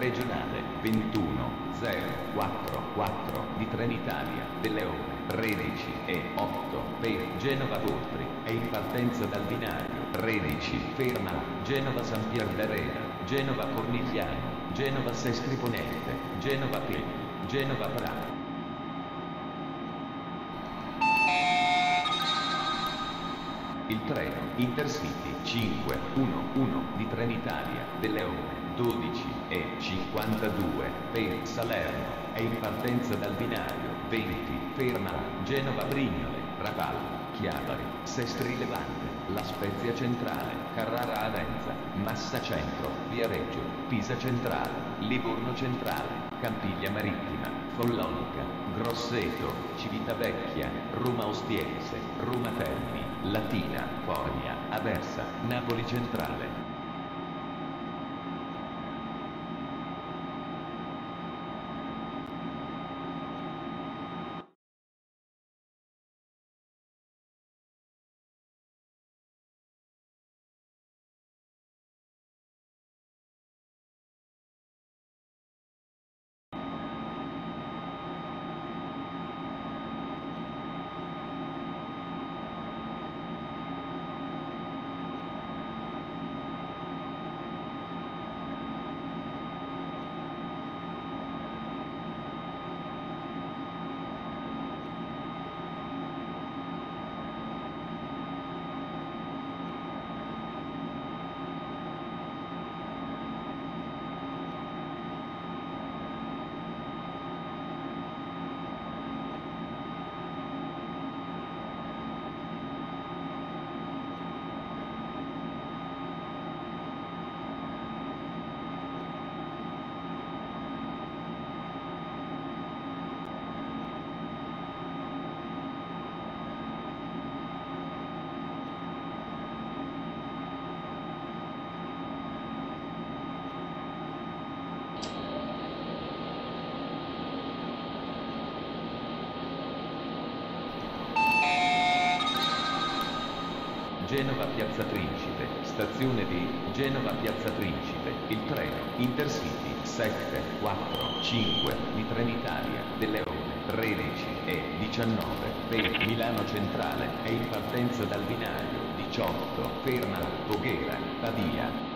regionale 21 di Trenitalia delle ore 13 e 8 per Genova Voltri è in partenza dal binario 13 ferma Genova San Pier d'Arena, Genova Cornigliano, Genova Sestri Ponente, Genova Pegni, Genova Prato. Il treno Intercity 511 di Trenitalia delle ore 12 e 52 per Salerno. È in partenza dal binario 20 ferma Genova Brignole, Rapallo, Chiavari, Sestri Levante, La Spezia Centrale, Carrara Avenza, Massa Centro, Viareggio, Pisa Centrale, Livorno Centrale, Campiglia Marittima, Follonica, Grosseto, Civitavecchia, Roma Ostiense, Roma Termini, Latina, Formia, Aversa, Napoli Centrale. Genova Piazza Principe, stazione di Genova Piazza Principe, il treno Intercity 745 di Trenitalia delle ore 13 e 19 per Milano Centrale è in partenza dal binario 18 ferma Voghera, Pavia.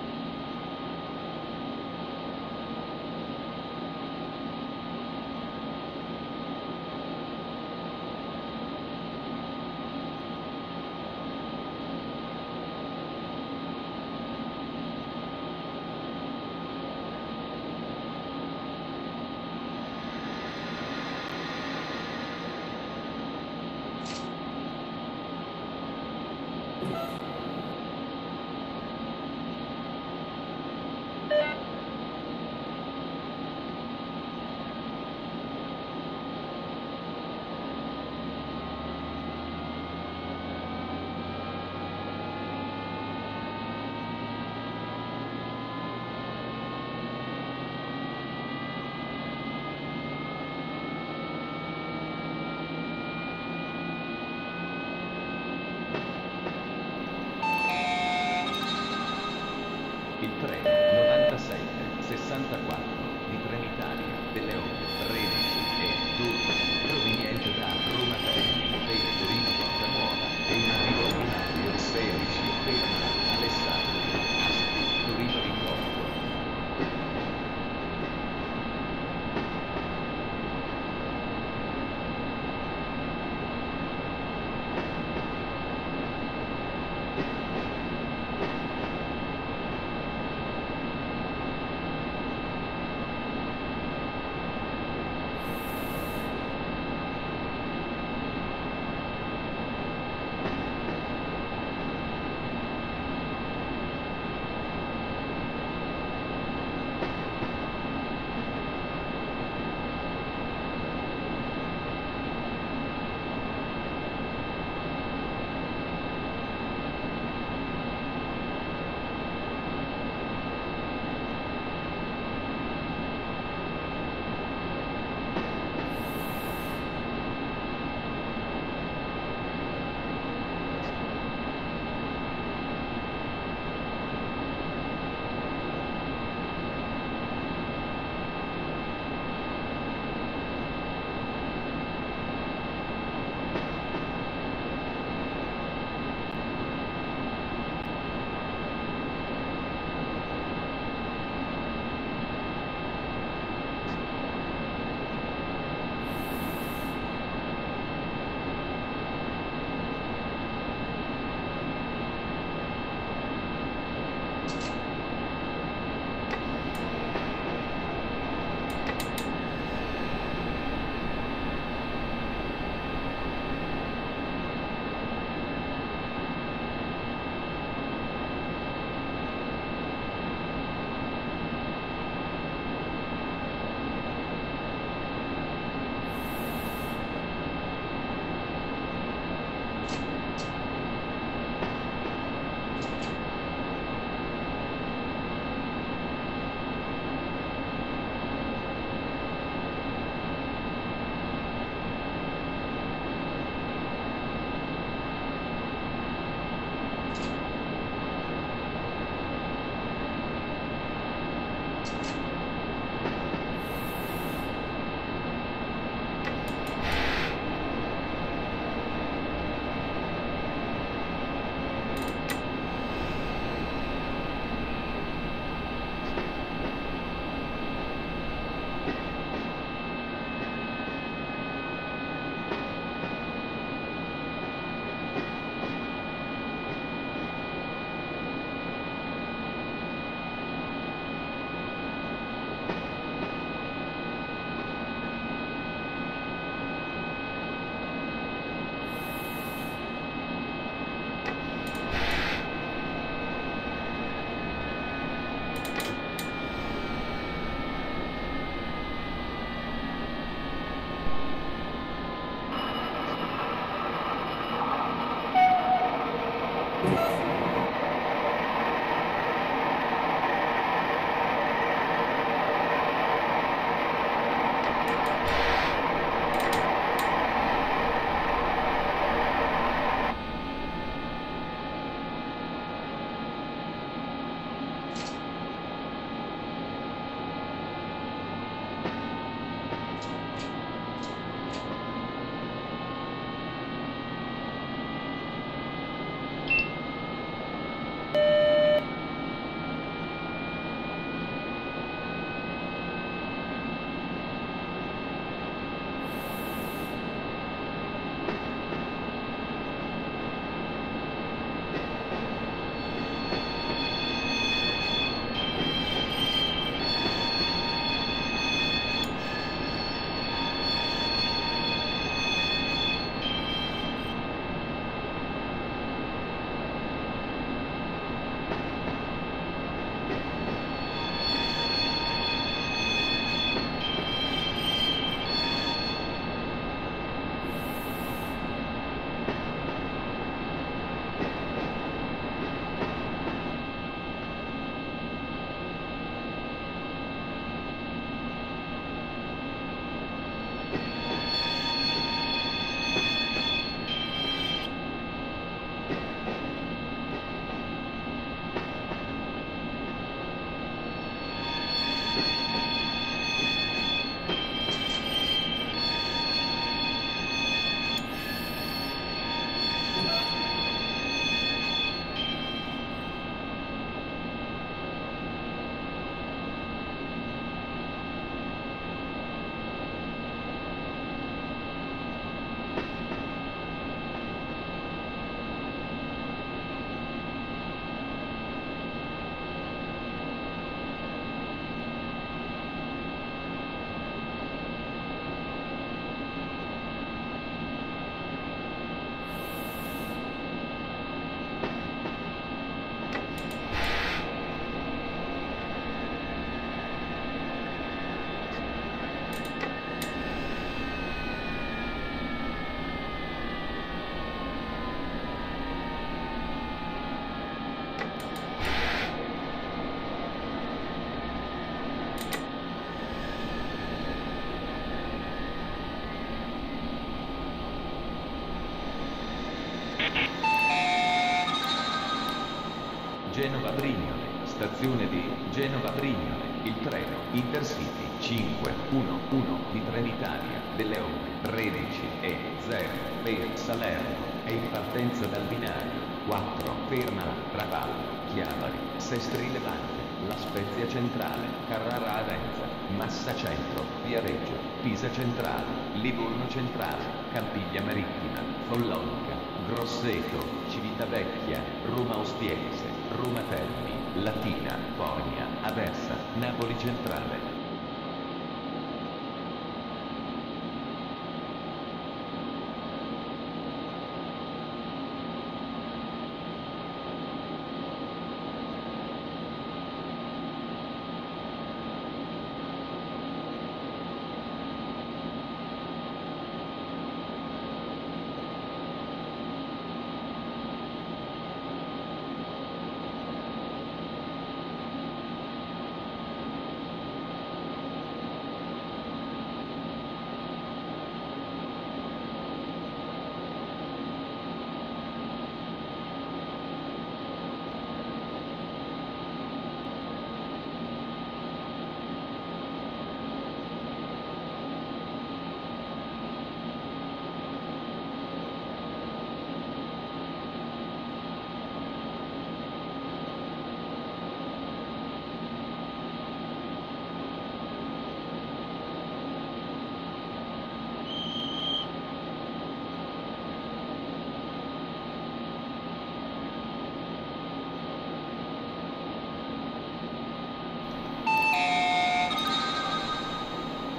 511 di Trenitalia delle ore 13 e 0 per Salerno. È in partenza dal binario. 4 ferma Rapallo, Chiavari, Sestri Levante, La Spezia Centrale, Carrara Avenza, Massa Centro, Viareggio, Pisa Centrale, Livorno Centrale, Campiglia Marittima, Follonica, Grosseto, Civitavecchia, Roma Ostiense, Roma Termini, Latina, Fornia, Aversa, Napoli Centrale,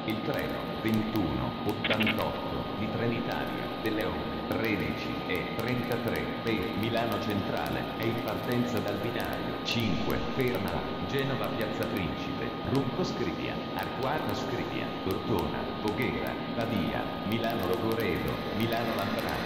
Il treno 2188 di Trenitalia delle ore 13 e 33 per Milano Centrale è in partenza dal binario. 5 ferma Genova Piazza Principe, Runco Scrivia, Arquato Scrivia, Tortona, Voghera, Pavia, Milano Rogoredo, Milano Lambrate,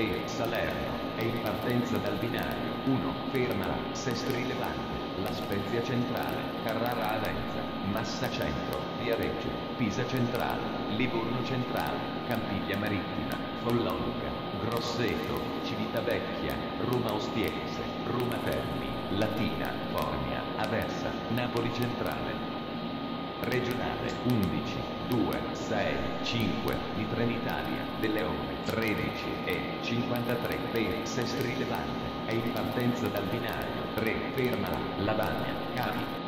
33 per Salerno è in partenza dal binario. 1 ferma Sestri Levante, La Spezia Centrale, Carrara Avenza, Massa Centro, Viareggio, Pisa Centrale, Livorno Centrale, Campiglia Marittima, Follonica, Grosseto, Civitavecchia, Roma Ostiense, Roma Termini. Latina, Formia, Aversa, Napoli Centrale. Regionale 11, 2, 6, 5 di Trenitalia delle ore 13 e 53 per Sestri Levante è in partenza dal binario 3 ferma Lavagna, Cavi.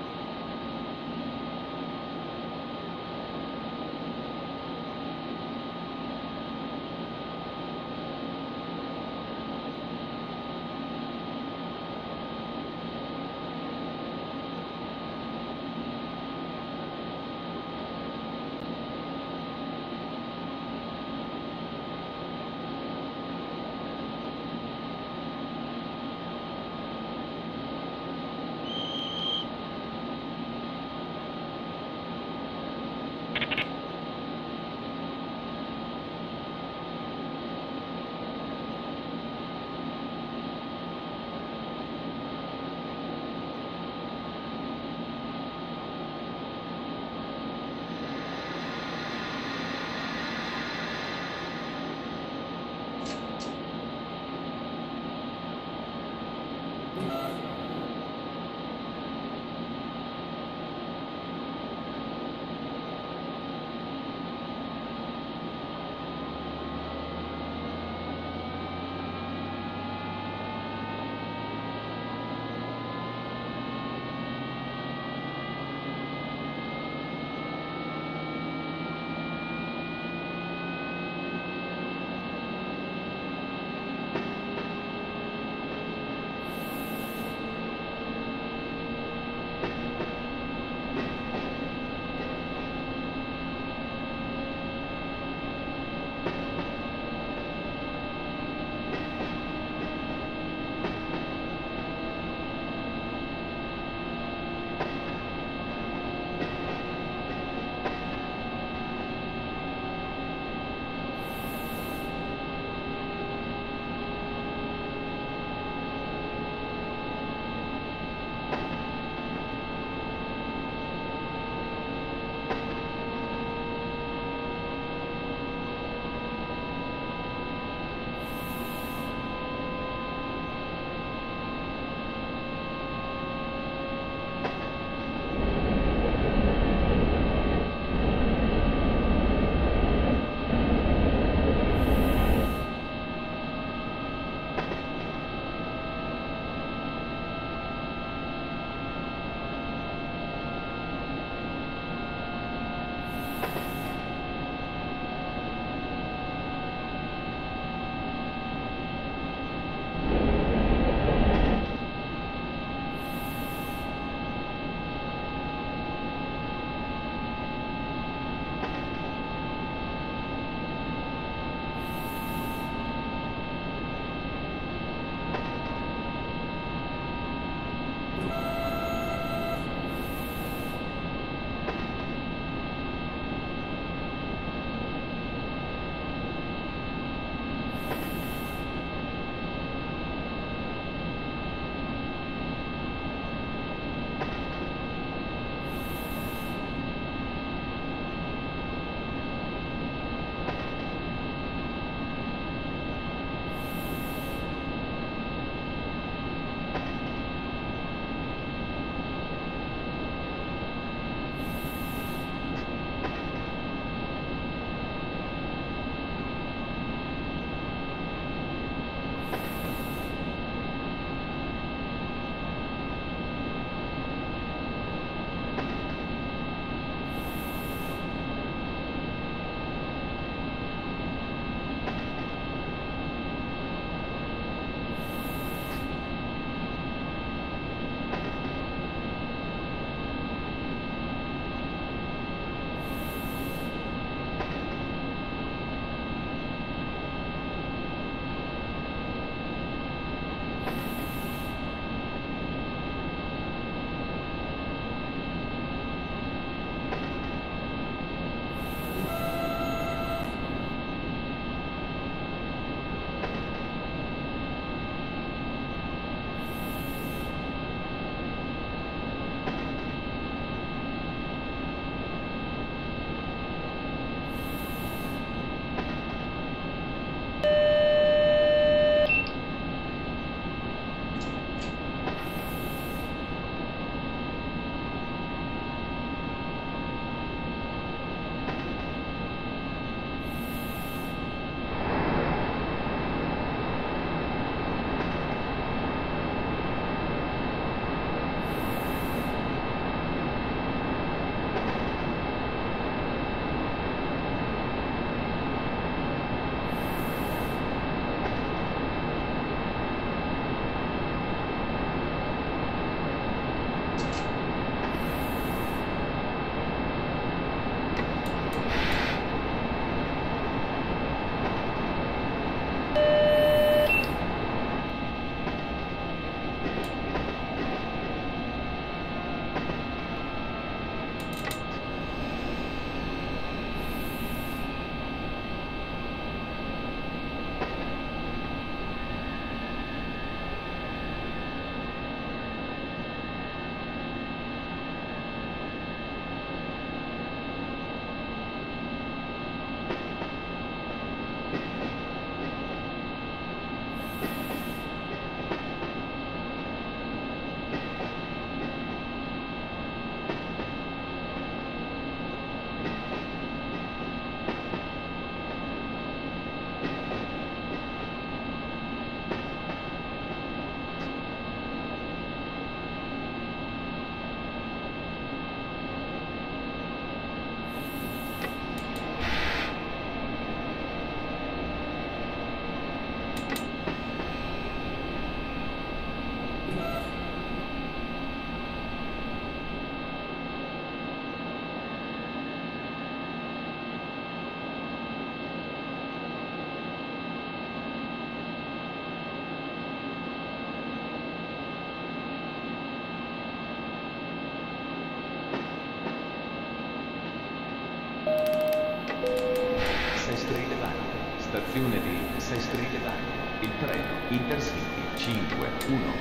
Di Sestri Levante. Il treno Intercity 511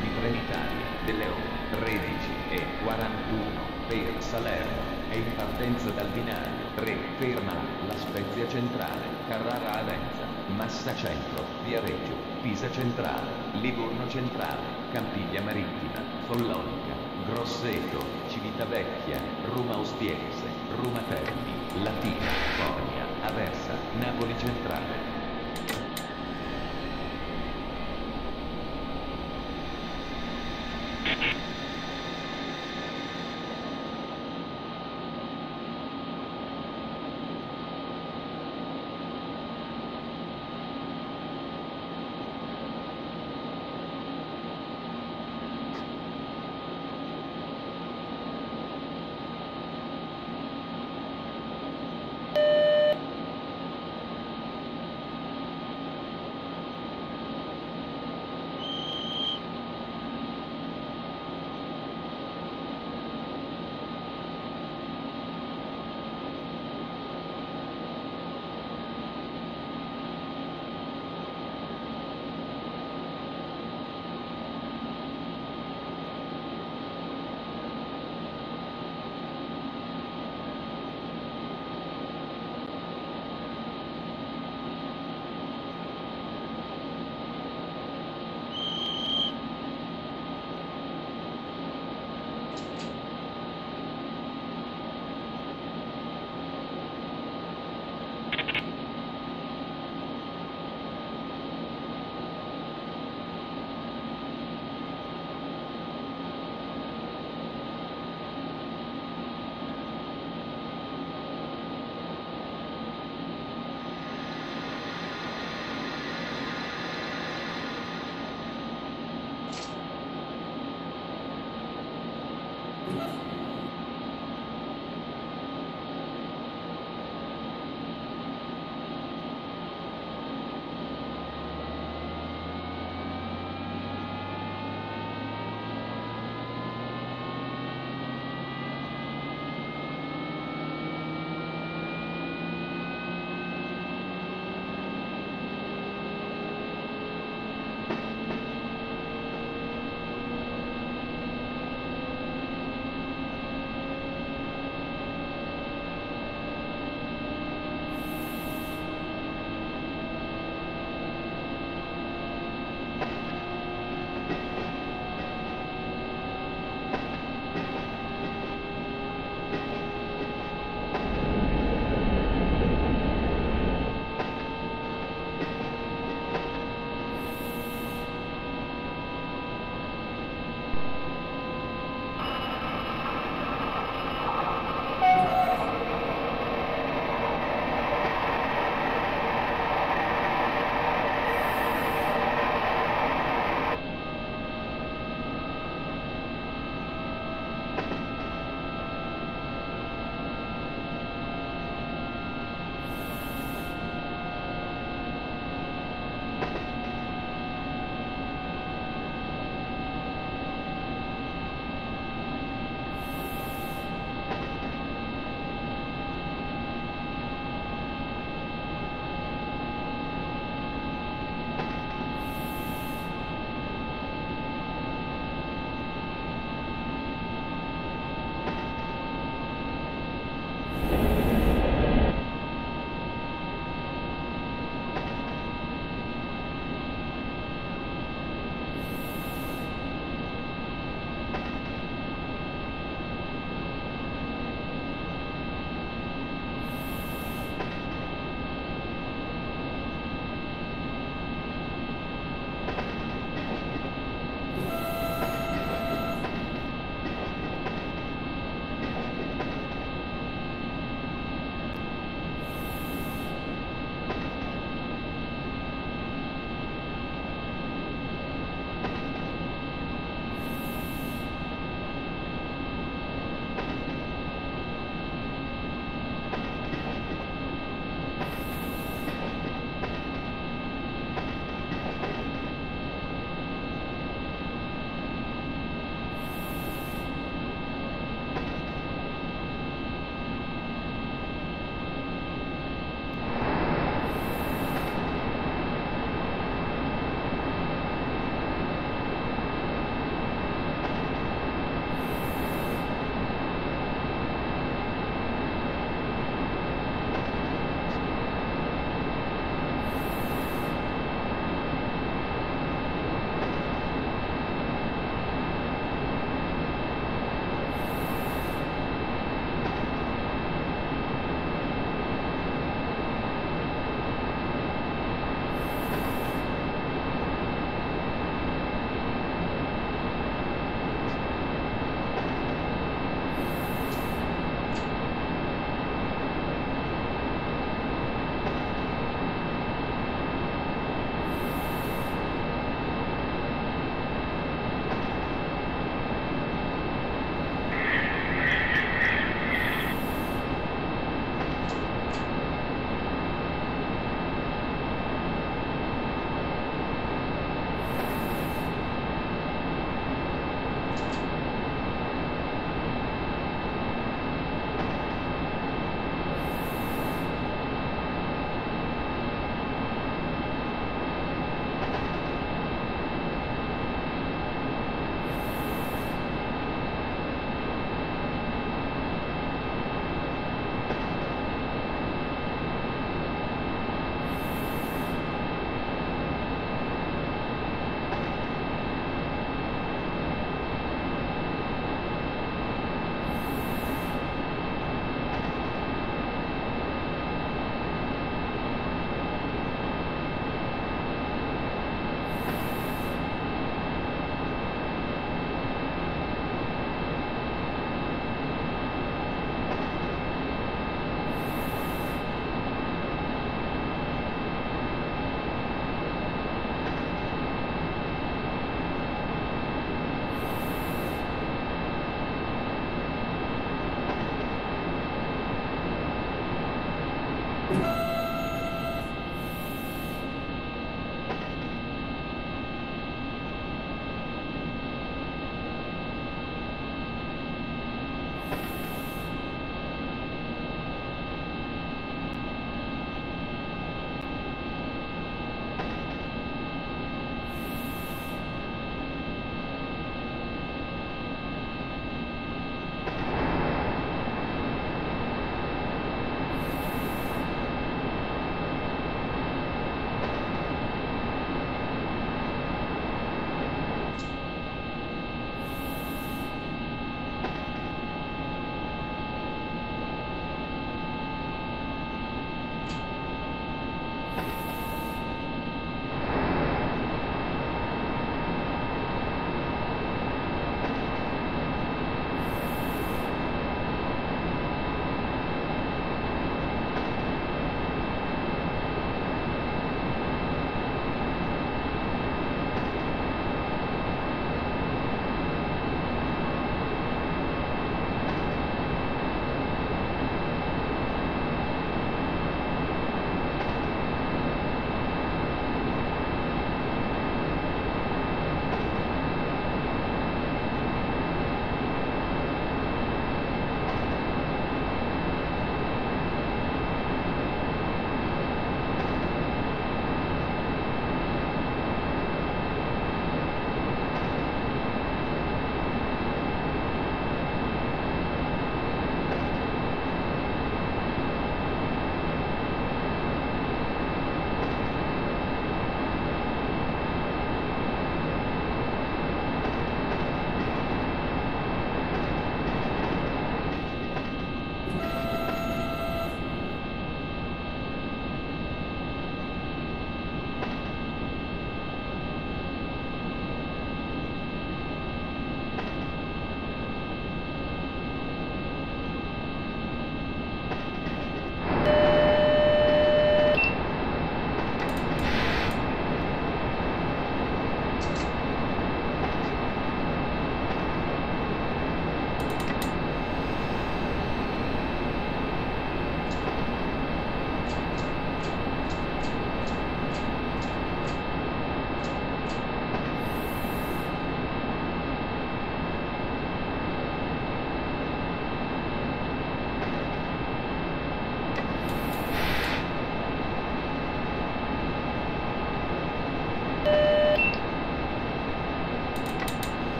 di Trenitalia. Delle ore 13 e 41 per Salerno. È in partenza dal binario. 3 ferma La Spezia Centrale, Carrara Avenza, Massa Centro, Viareggio, Pisa Centrale, Livorno Centrale, Campiglia Marittima, Follonica, Grosseto, Civitavecchia, Roma Ostiense, Roma Termini, Latina, Fonia, Aversa, Napoli Centrale.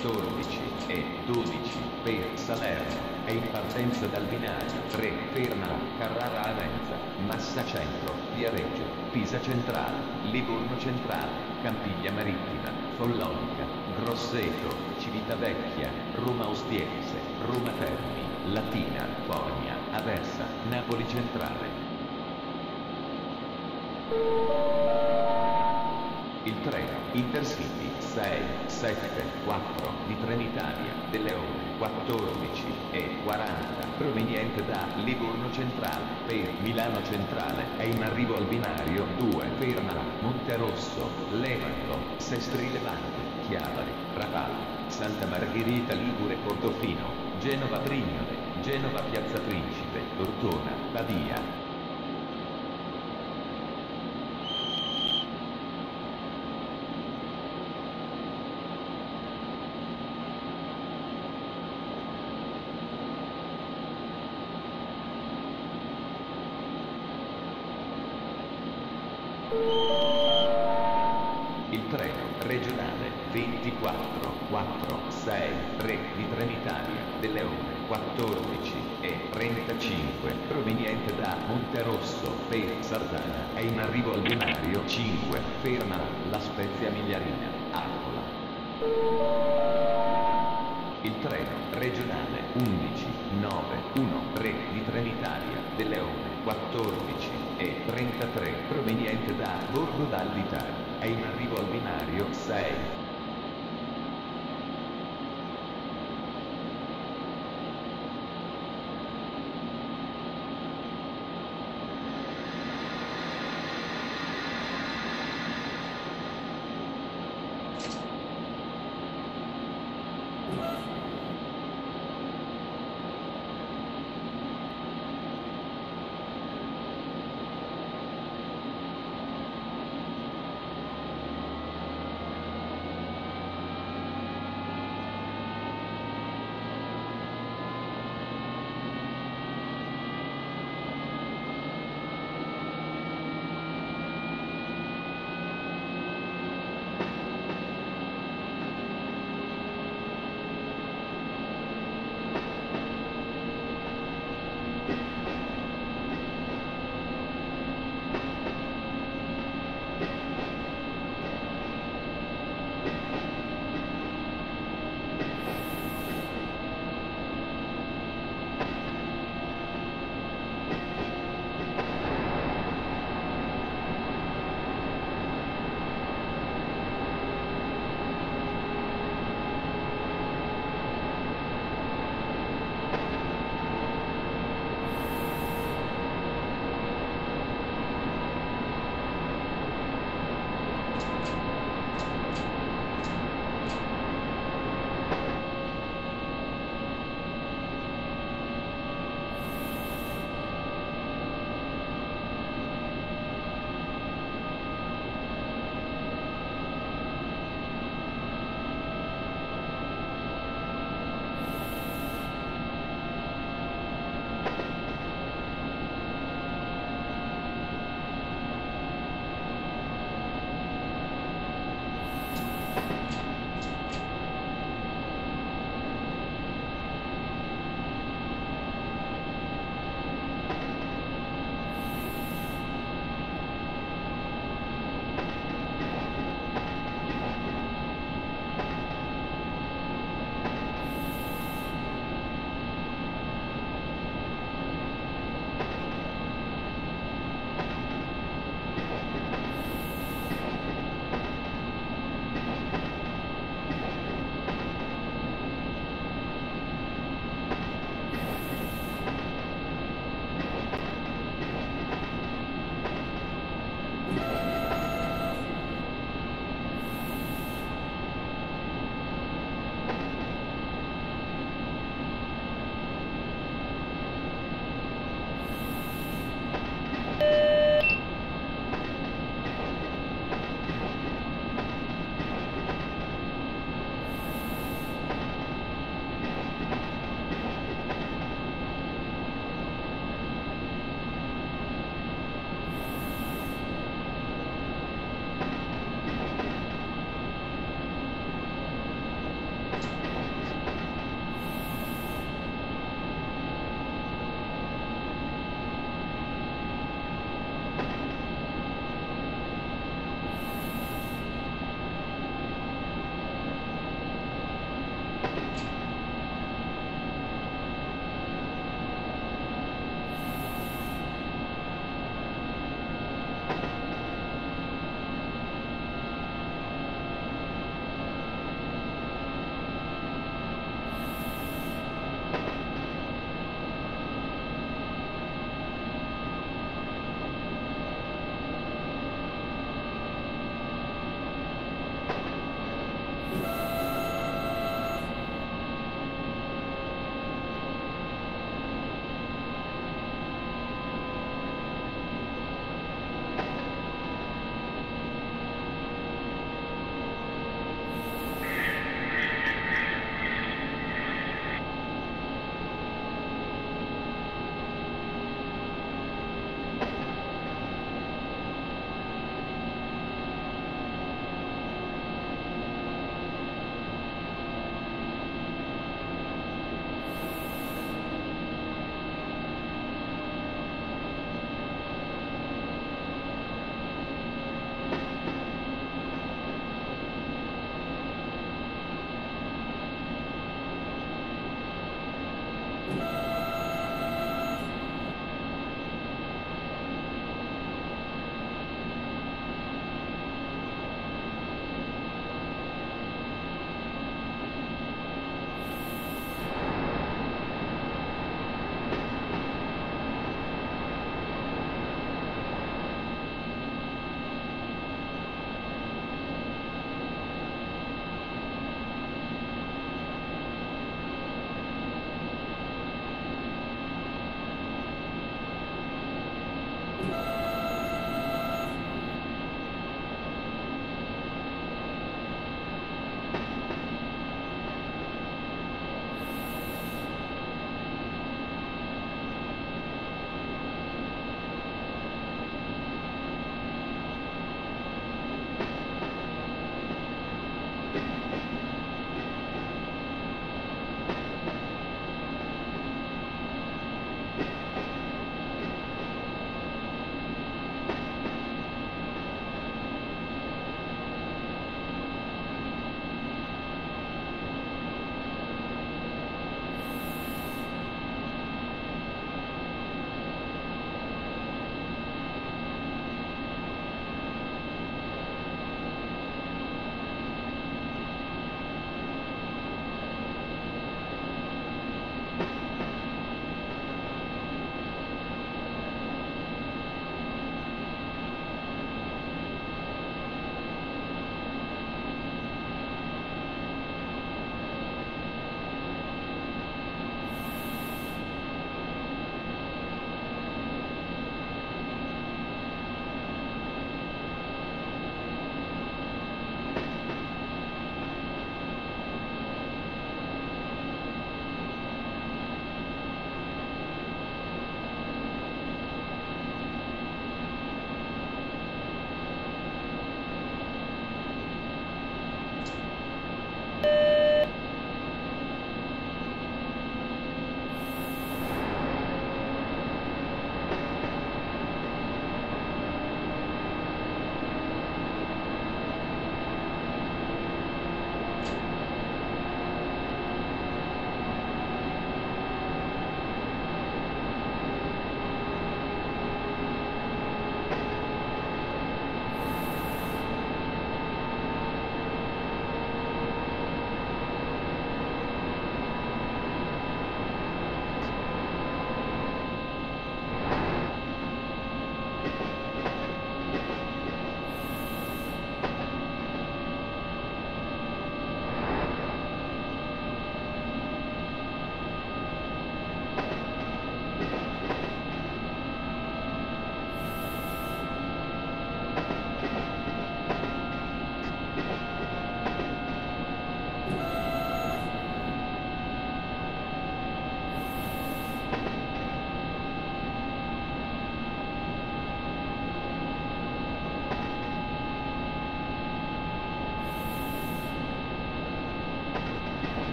14 e 12 per Salerno è in partenza dal binario 3 ferma Carrara Avenza, Massa Centro, Viareggio, Pisa Centrale, Livorno Centrale, Campiglia Marittima, Follonica, Grosseto, Civitavecchia, Roma Ostiense, Roma Termini, Latina, Formia, Aversa, Napoli Centrale. Il treno Intercity 6, 7, 4 di Trenitalia delle ore 14 e 40 proveniente da Livorno Centrale per Milano Centrale è in arrivo al binario 2 ferma a Monterosso, Levanto, Sestri Levante, Chiavari, Rapallo, Santa Margherita Ligure Portofino, Genova Brignole, Genova Piazza Principe, Tortona, Pavia, 5 ferma La Spezia Migliarina Arcola. Il treno regionale 11 9 1 3 di Trenitalia delle ore 14 e 33 proveniente da Borgo d'Alditare è in arrivo al binario 6.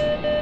Il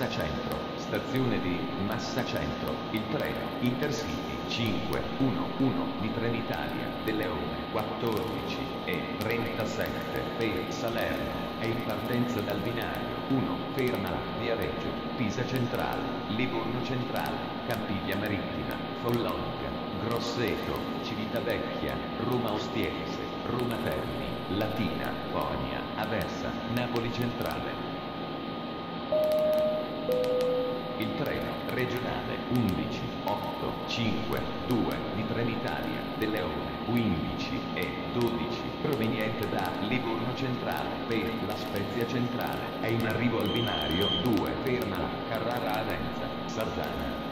Massa Centro, stazione di Massa Centro, il treno Intercity 511 di Trenitalia delle ore 14 e 37 per Salerno è in partenza dal binario 1 ferma Viareggio, Pisa Centrale, Livorno Centrale, Campiglia Marittima, Follonica, Grosseto, Civitavecchia, Roma Ostiense, Roma Terni, Latina, Fonia, Aversa, Napoli Centrale. 11 8 5 2 di Trenitalia delle ore 15 e 12 proveniente da Livorno Centrale per La Spezia Centrale è in arrivo al binario 2 ferma Carrara Avenza, Sardana.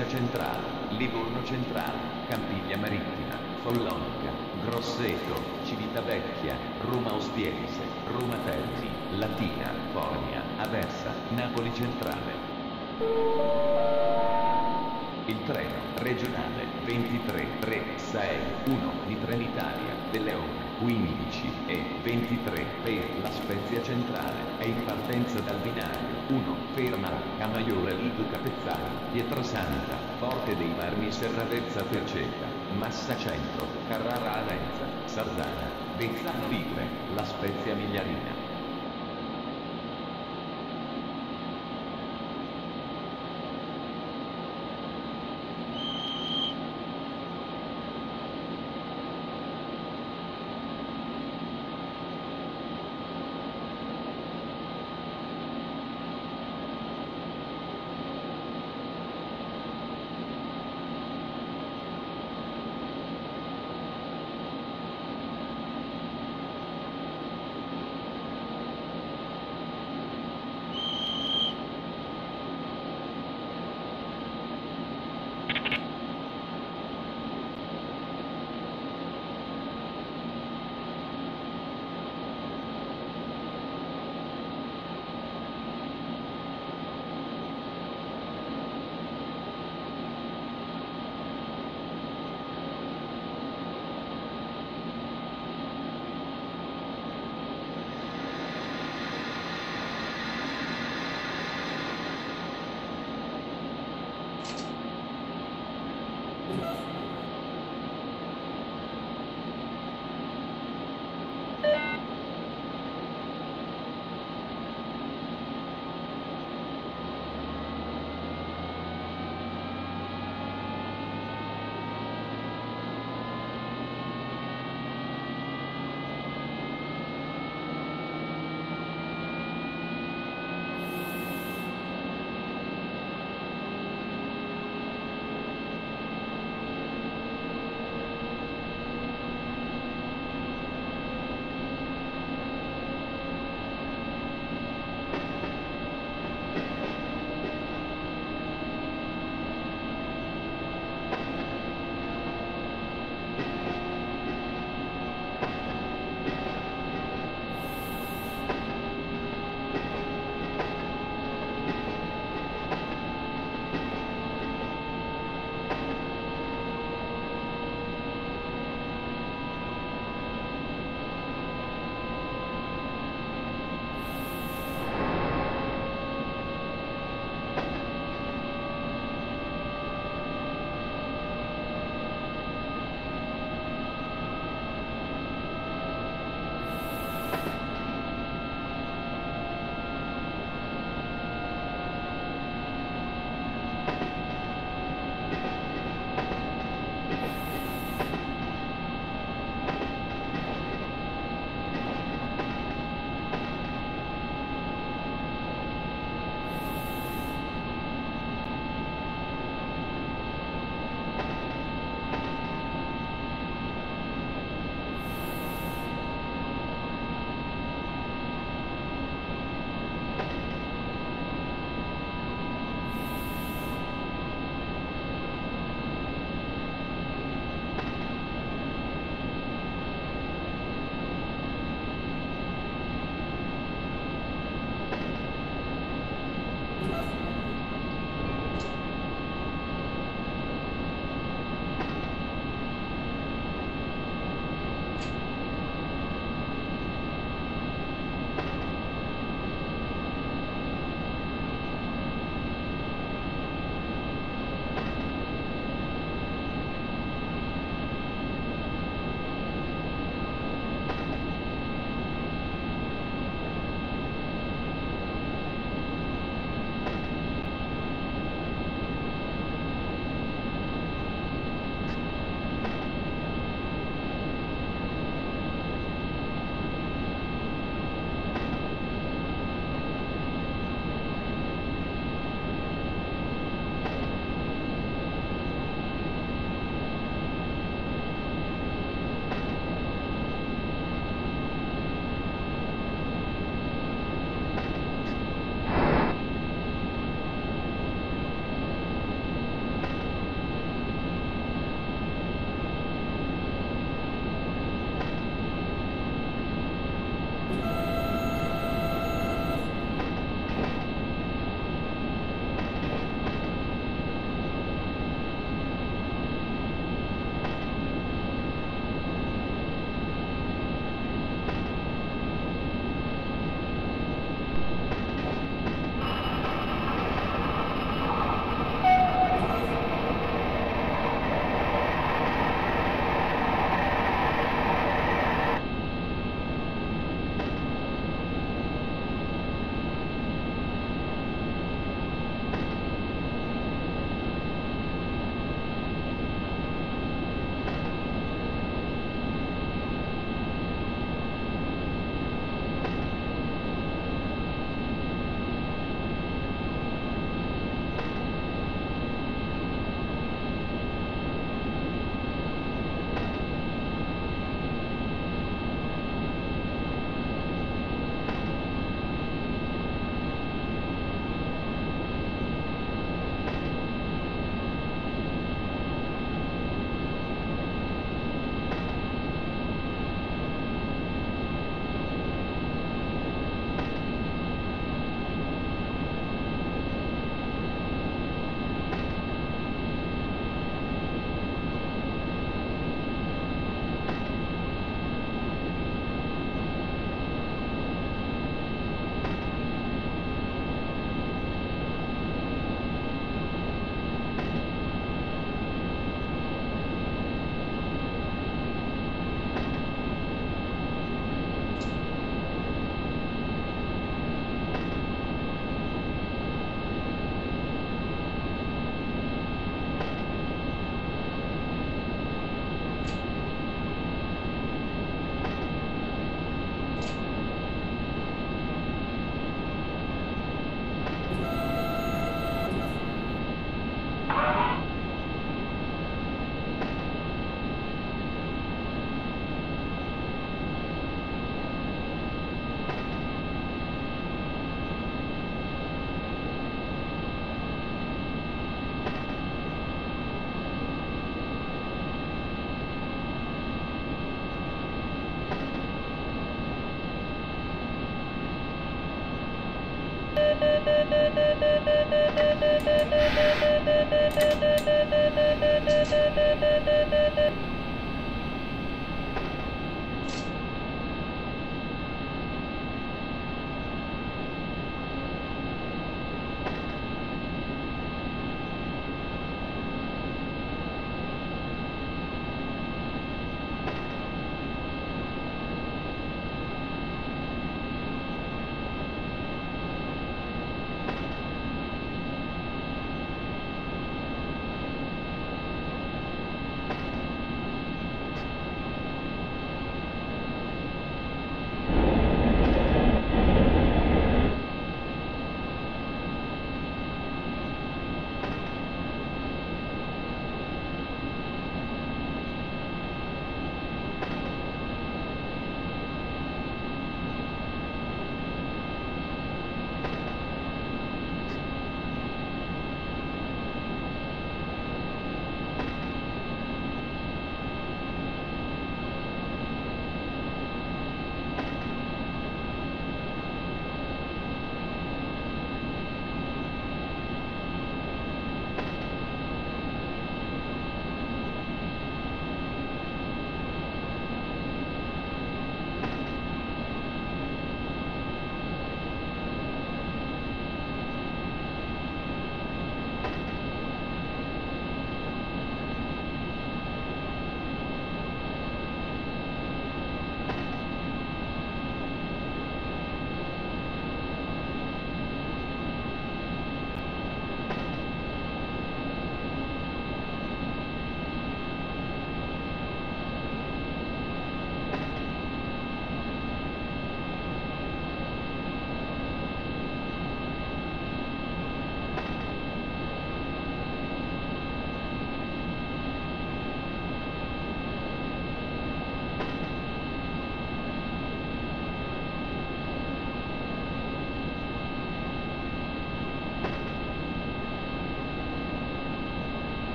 Pisa Centrale, Livorno Centrale, Campiglia Marittima, Follonica, Grosseto, Civitavecchia, Roma Ostiense, Roma Terzi, Latina, Formia, Aversa, Napoli Centrale. Il treno regionale 23361 di Trenitalia delle ore 15 e 23 per La Spezia Centrale è in partenza dal binario 1 ferma Camaiore Lido Capezzano, Pietrasanta, Forte dei Marmi Serravezza Perceta, Massa Centro, Carrara Arenza, Sardana, Bezzano Ligure, La Spezia Migliarina.